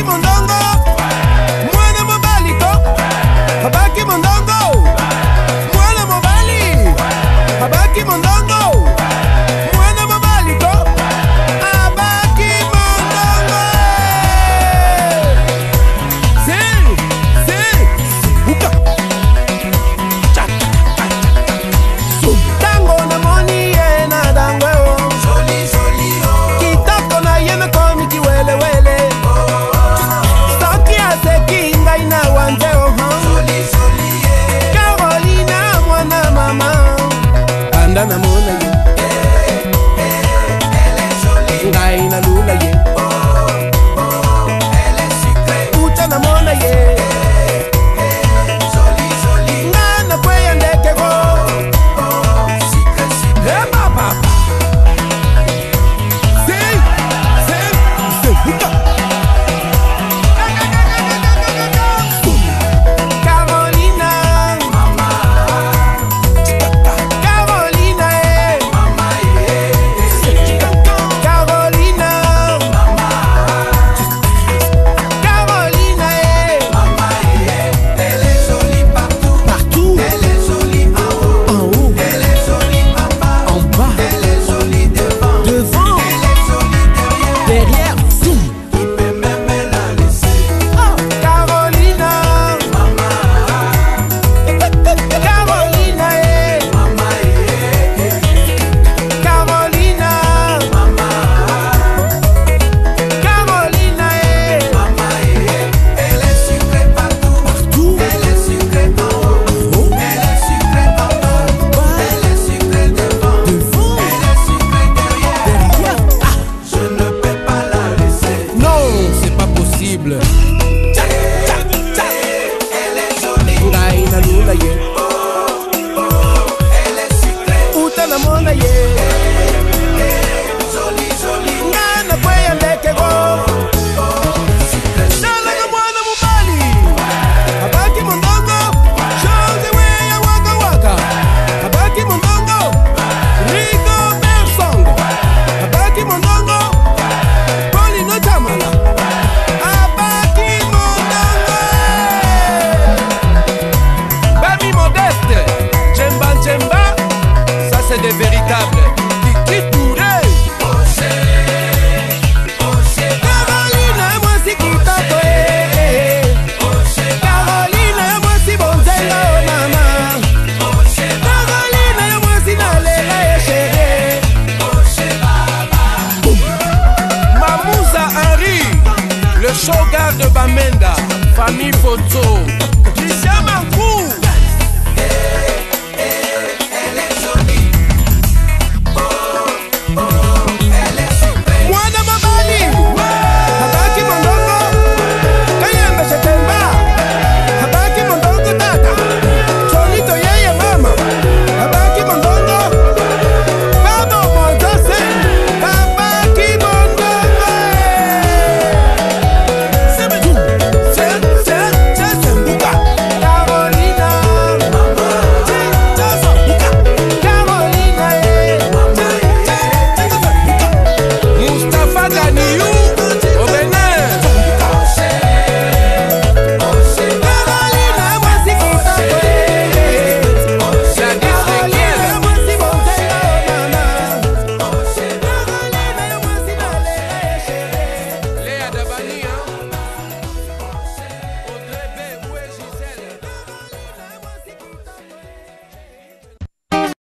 abaki on mwana